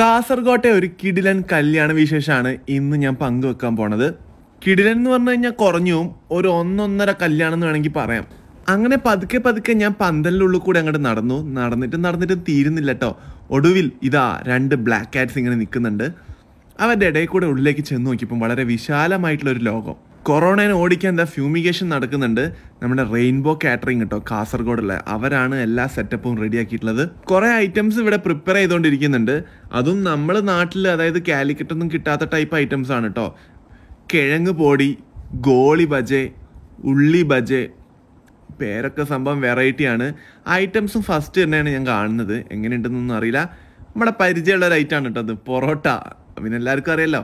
കാസർഗോട്ടെ ഒരു കിടിലൻ കല്യാണ വിശേഷമാണ് ഇന്ന് ഞാൻ പങ്കുവെക്കാൻ പോണത്. കിടിലൻ എന്ന് പറഞ്ഞു കഴിഞ്ഞാൽ കുറഞ്ഞും ഒരു ഒന്നൊന്നര കല്യാണം എന്ന് വേണമെങ്കിൽ പറയാം. അങ്ങനെ പതുക്കെ പതുക്കെ ഞാൻ പന്തലിന്റെ ഉള്ളിൽ കൂടെ അങ്ങോട്ട് നടന്നു. നടന്നിട്ട് നടന്നിട്ട് തീരുന്നില്ല കേട്ടോ ഒടുവിൽ ഇതാ രണ്ട് ബ്ലാക്ക് കാറ്റ്സ് ഇങ്ങനെ നിൽക്കുന്നുണ്ട്. അവരുടെ ഇടയിൽ കൂടെ ഉള്ളിലേക്ക് ചെന്ന് നോക്കിയപ്പം വളരെ വിശാലമായിട്ടുള്ള ഒരു ലോകം. കൊറോണയെ ഓടിക്കാൻ എന്താ ഫ്യൂമിഗേഷൻ നടക്കുന്നുണ്ട്. നമ്മുടെ റെയിൻബോ കാറ്ററിംഗ് കേട്ടോ കാസർഗോഡുള്ള. അവരാണ് എല്ലാ സെറ്റപ്പും റെഡിയാക്കിയിട്ടുള്ളത്. കുറേ ഐറ്റംസ് ഇവിടെ പ്രിപ്പയർ ചെയ്തുകൊണ്ടിരിക്കുന്നുണ്ട് അതും നമ്മൾ നാട്ടിൽ അതായത് കാലിക്കറ്റൊന്നും കിട്ടാത്ത ടൈപ്പ് ഐറ്റംസ് ആണ് കേട്ടോ കിഴങ്ങ് പൊടി ഗോളി ബജെ ഉള്ളി ബജെ പേരൊക്കെ സംഭവം വെറൈറ്റിയാണ് ഐറ്റംസും ഫസ്റ്റ് തന്നെയാണ് ഞാൻ കാണുന്നത്. എങ്ങനെയുണ്ടെന്നൊന്നും അറിയില്ല. നമ്മുടെ പരിചയമുള്ള ഒരു ഐറ്റമാണ് കേട്ടോ അത് പൊറോട്ട. പിന്നെ എല്ലാവർക്കും അറിയാലോ.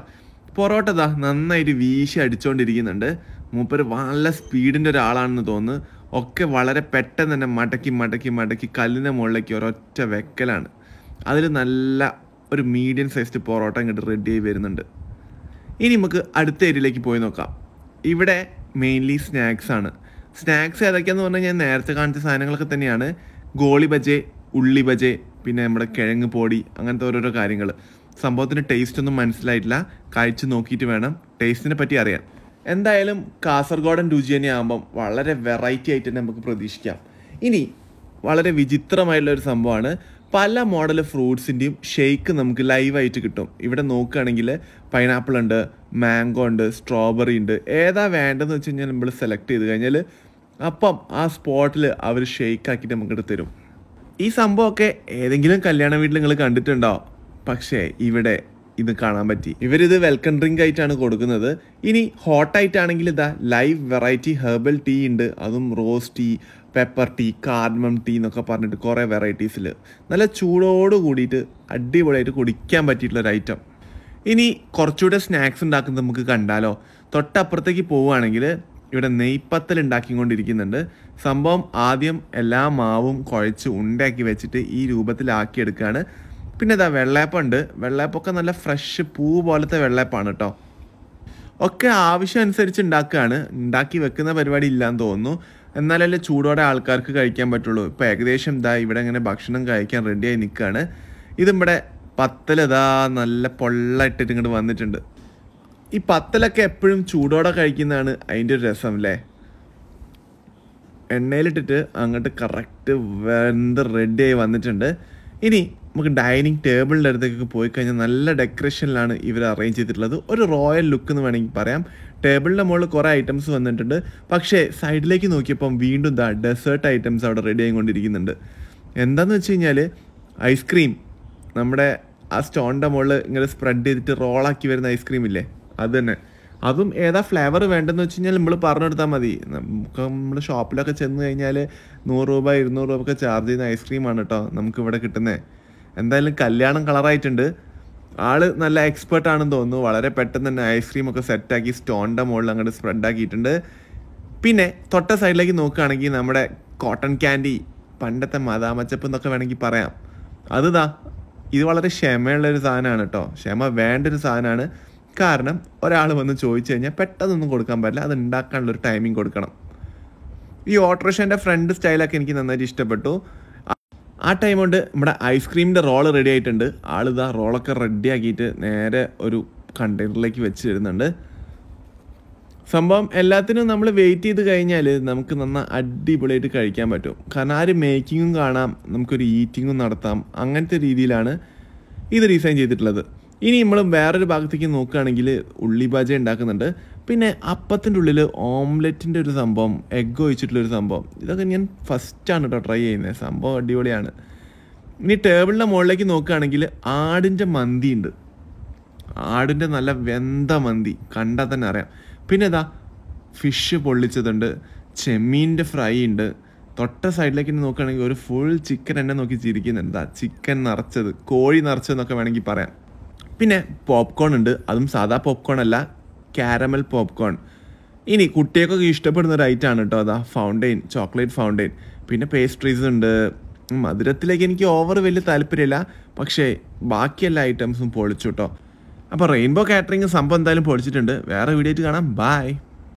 പൊറോട്ട ദാ നന്നായിട്ട് വീശി അടിച്ചുകൊണ്ടിരിക്കുന്നുണ്ട് മൂപ്പര് നല്ല സ്പീഡിന്റെ ഒരാളാണെന്ന് തോന്നുന്നു. ഒക്കെ വളരെ പെട്ടെന്ന് തന്നെ മടക്കി മടക്കി മടക്കി കല്ലിന്റെ മുകളിലേക്ക് ഒരൊറ്റ വെക്കലാണ്. അതിൽ നല്ല ഒരു മീഡിയം സൈസ്ഡ് പൊറോട്ട ഇങ്ങോട്ട് റെഡി ആയി വരുന്നുണ്ട്. ഇനി നമുക്ക് അടുത്ത ഏരിയയിലേക്ക് പോയി നോക്കാം. ഇവിടെ മെയിൻലി സ്നാക്സ് ആണ്. സ്നാക്സ് ഏതൊക്കെയാന്ന് പറഞ്ഞാൽ ഞാൻ നേരത്തെ കാണിച്ച സാധനങ്ങളൊക്കെ തന്നെയാണ്. ഗോളി ബജെ ഉള്ളി ബജെ പിന്നെ നമ്മുടെ കിഴങ്ങ് പൊടി അങ്ങനത്തെ ഓരോരോ കാര്യങ്ങൾ സംഭവത്തിന് ടേസ്റ്റ് ഒന്നും മനസ്സിലായിട്ടില്ല. കഴിച്ച് നോക്കിയിട്ട് വേണം ടേസ്റ്റിനെ പറ്റി അറിയാൻ. എന്തായാലും കാസർഗോഡൻ രുചി തന്നെ ആകുമ്പം വളരെ വെറൈറ്റി ആയിട്ട് തന്നെ നമുക്ക് പ്രതീക്ഷിക്കാം. ഇനി വളരെ വിചിത്രമായിട്ടുള്ള ഒരു സംഭവമാണ്. പല മോഡൽ ഫ്രൂട്ട്സിന്റെയും ഷെയ്ക്ക് നമുക്ക് ലൈവായിട്ട് കിട്ടും. ഇവിടെ നോക്കുകയാണെങ്കിൽ പൈനാപ്പിൾ ഉണ്ട് മാംഗോ ഉണ്ട് സ്ട്രോബെറി ഉണ്ട്. ഏതാ വേണ്ടതെന്ന് വെച്ച് കഴിഞ്ഞാൽ നമ്മൾ സെലക്ട് ചെയ്ത് കഴിഞ്ഞാൽ അപ്പം ആ സ്പോട്ടിൽ അവർ ഷെയ്ക്ക് ആക്കിയിട്ട് നമുക്കിട്ട് തരും. ഈ സംഭവമൊക്കെ ഏതെങ്കിലും കല്യാണ വീട്ടിൽ നിങ്ങൾ കണ്ടിട്ടുണ്ടോ? പക്ഷേ ഇവിടെ ഇത് കാണാൻ പറ്റി. ഇവരിത് വെൽക്കം ഡ്രിങ്ക് ആയിട്ടാണ് കൊടുക്കുന്നത്. ഇനി ഹോട്ടായിട്ടാണെങ്കിൽ ഇതാ ലൈവ് വെറൈറ്റി ഹെർബൽ ടീ ഉണ്ട്. അതും rose tea pepper tea cardamom tea എന്നൊക്കെ പറഞ്ഞിട്ട് കുറേ വെറൈറ്റീസിൽ നല്ല ചൂടോട് കൂടിയിട്ട് അടിപൊളിയായിട്ട് കുടിക്കാൻ പറ്റിയിട്ടുള്ള ഒരു ഐറ്റം ഇനി കുറച്ചുകൂടെ സ്നാക്സ് ഉണ്ടാക്കുന്നത് നമുക്ക് കണ്ടാലോ. തൊട്ടപ്പുറത്തേക്ക് പോവുകയാണെങ്കിൽ ഇവിടെ നെയ്പ്പത്തൽ ഉണ്ടാക്കിക്കൊണ്ടിരിക്കുന്നുണ്ട്. സംഭവം ആദ്യം എല്ലാ മാവും കുഴച്ച് ഉണ്ടാക്കി വെച്ചിട്ട് ഈ രൂപത്തിലാക്കിയെടുക്കുകയാണ്. പിന്നെ ഇതാ വെള്ളയപ്പുണ്ട്. വെള്ളയപ്പൊക്കെ നല്ല ഫ്രഷ് പൂ പോലത്തെ വെള്ളയപ്പാണ് കേട്ടോ ഒക്കെ ആവശ്യം അനുസരിച്ച് ഉണ്ടാക്കുകയാണ് ഉണ്ടാക്കി വെക്കുന്ന പരിപാടി ഇല്ലാന്ന് തോന്നുന്നു. എന്നാലല്ലേ ചൂടോടെ ആൾക്കാർക്ക് കഴിക്കാൻ പറ്റുള്ളൂ. ഇപ്പം ഏകദേശം ഇതാ ഇവിടെ ഇങ്ങനെ ഭക്ഷണം കഴിക്കാൻ റെഡിയായി നിൽക്കുകയാണ് ഇതിവിടെ ഇതാ നല്ല പൊള്ളയിട്ടിട്ട് ഇങ്ങോട്ട് വന്നിട്ടുണ്ട്. ഈ പത്തലൊക്കെ എപ്പോഴും ചൂടോടെ കഴിക്കുന്നതാണ് അതിന്റെ ഒരു രസം അല്ലേ എണ്ണയിലിട്ടിട്ട് അങ്ങോട്ട് കറക്റ്റ് വെന്ത് റെഡിയായി വന്നിട്ടുണ്ട്. ഇനി നമുക്ക് ഡൈനിങ് ടേബിളിന്റെ അടുത്തേക്ക് പോയി കഴിഞ്ഞാൽ നല്ല ഡെക്കറേഷനിലാണ് ഇവർ അറേഞ്ച് ചെയ്തിട്ടുള്ളത്. ഒരു റോയൽ ലുക്ക് എന്ന് വേണമെങ്കിൽ പറയാം. ടേബിളിന്റെ മുകളിൽ കുറേ ഐറ്റംസ് വന്നിട്ടുണ്ട്. പക്ഷേ സൈഡിലേക്ക് നോക്കിയപ്പം വീണ്ടും ദാ ഡെസേർട്ട് ഐറ്റംസ് അവിടെ റെഡി ആയിക്കൊണ്ടിരിക്കുന്നുണ്ട്. എന്താന്ന് വെച്ച് കഴിഞ്ഞാൽ ഐസ്ക്രീം നമ്മുടെ ആ സ്റ്റോണിന്റെ മുകളിൽ ഇങ്ങനെ സ്പ്രെഡ് ചെയ്തിട്ട് റോളാക്കി വരുന്ന ഐസ്ക്രീം ഇല്ലേ? അത് തന്നെ. അതും ഏതാ ഫ്ലേവർ വേണ്ടെന്ന് വെച്ച് കഴിഞ്ഞാൽ നമ്മൾ പറഞ്ഞെടുത്താൽ മതി. നമുക്ക് നമ്മുടെ ഷോപ്പിലൊക്കെ ചെന്ന് കഴിഞ്ഞാൽ നൂറ് രൂപ ഇരുന്നൂറ് രൂപ ഒക്കെ ചാർജ് ചെയ്യുന്ന ഐസ്ക്രീമാണ് കേട്ടോ നമുക്കിവിടെ കിട്ടുന്നത് എന്തായാലും കല്യാണം കളറായിട്ടുണ്ട്. ആൾ നല്ല എക്സ്പേർട്ട് ആണെന്ന് തോന്നുന്നു. വളരെ പെട്ടെന്ന് തന്നെ ഐസ്ക്രീം ഒക്കെ സെറ്റാക്കി സ്റ്റോണിന്റെ മുകളിൽ അങ്ങോട്ട് സ്പ്രെഡ് ആക്കിയിട്ടുണ്ട്. പിന്നെ തൊട്ട സൈഡിലേക്ക് നോക്കുകയാണെങ്കിൽ നമ്മുടെ കോട്ടൺ ക്യാൻഡി പണ്ടത്തെ മതാമച്ചപ്പ് എന്നൊക്കെ വേണമെങ്കിൽ പറയാം. അതുതാ ഇത് വളരെ ക്ഷമയുള്ളൊരു സാധനമാണ് കേട്ടോ. ക്ഷമ വേണ്ടൊരു സാധനമാണ്. കാരണം ഒരാൾ വന്ന് ചോദിച്ചു കഴിഞ്ഞാൽ പെട്ടെന്നൊന്നും കൊടുക്കാൻ പറ്റില്ല. അത് ഉണ്ടാക്കാനുള്ളൊരു ടൈമിംഗ് കൊടുക്കണം. ഈ ഓട്ടോറിക്ഷന്റെ ഫ്രണ്ട് സ്റ്റൈലൊക്കെ എനിക്ക് നന്നായിട്ട് ഇഷ്ടപ്പെട്ടു. ആ- ടൈം കൊണ്ട് നമ്മുടെ ഐസ്ക്രീമിന്റെ റോൾ റെഡി ആയിട്ടുണ്ട്. ആളിതാ റോളൊക്കെ റെഡി ആക്കിയിട്ട് നേരെ ഒരു കണ്ടെയ്നറിലേക്ക് വെച്ച് തരുന്നുണ്ട്. സംഭവം എല്ലാത്തിനും നമ്മൾ വെയിറ്റ് ചെയ്ത് കഴിഞ്ഞാൽ നമുക്ക് നന്ന അടിപൊളിയായിട്ട് കഴിക്കാൻ പറ്റും. കാരണം ആ ഒരു മേക്കിങ്ങും കാണാം നമുക്കൊരു ഈറ്റിങ്ങും നടത്താം അങ്ങനത്തെ രീതിയിലാണ് ഇത് ഡിസൈൻ ചെയ്തിട്ടുള്ളത്. ഇനി നമ്മൾ വേറൊരു ഭാഗത്തേക്ക് നോക്കുകയാണെങ്കിൽ ഉള്ളി ബാജ ഉണ്ടാക്കുന്നുണ്ട്. പിന്നെ അപ്പത്തിന്റെ ഉള്ളിൽ ഓംലെറ്റിന്റെ ഒരു സംഭവം എഗ്ഗ് ഒഴിച്ചിട്ടുള്ളൊരു സംഭവം. ഇതൊക്കെ ഞാൻ ഫസ്റ്റാണ് കേട്ടോ ട്രൈ ചെയ്യുന്നത് സംഭവം അടിപൊളിയാണ്. ഇനി ടേബിളിന്റെ മുകളിലേക്ക് നോക്കുകയാണെങ്കിൽ ആടിന്റെ മന്തി ഉണ്ട്. ആടിന്റെ നല്ല വെന്ത മന്തി കണ്ടാൽ തന്നെ അറിയാം. പിന്നെ ഇതാ ഫിഷ് പൊള്ളിച്ചതുണ്ട് ചെമ്മീന്റെ ഫ്രൈ ഉണ്ട്. തൊട്ട സൈഡിലേക്ക് നോക്കുകയാണെങ്കിൽ ഒരു ഫുൾ ചിക്കൻ എന്നെ നോക്കി ചിരിക്കുന്നുണ്ട്. ചിക്കൻ നിറച്ചത് കോഴി നിറച്ചതെന്നൊക്കെ വേണമെങ്കിൽ പറയാം. പിന്നെ പോപ്കോൺ ഉണ്ട് അതും സാധാ പോപ്കോൺ അല്ല. കാരമൽ പോപ്കോൺ ഇനി കുട്ടികൾക്കൊക്കെ ഇഷ്ടപ്പെടുന്ന ഒരു ഐറ്റം ആണ് കേട്ടോ അതാ ഫൗണ്ടെയിൻ ചോക്ലേറ്റ് ഫൗണ്ടെയിൻ പിന്നെ പേസ്ട്രീസ് ഉണ്ട്. മധുരത്തിലേക്ക് എനിക്ക് ഓവർ വലിയ താല്പര്യമില്ല. പക്ഷേ ബാക്കി എല്ലാ ഐറ്റംസും പൊളിച്ചു കേട്ടോ അപ്പോൾ റെയിൻബോ കാറ്ററിംഗ് സംഭവം എന്തായാലും പൊളിച്ചിട്ടുണ്ട്. വേറെ വീഡിയോ ആയിട്ട് കാണാം. ബായ്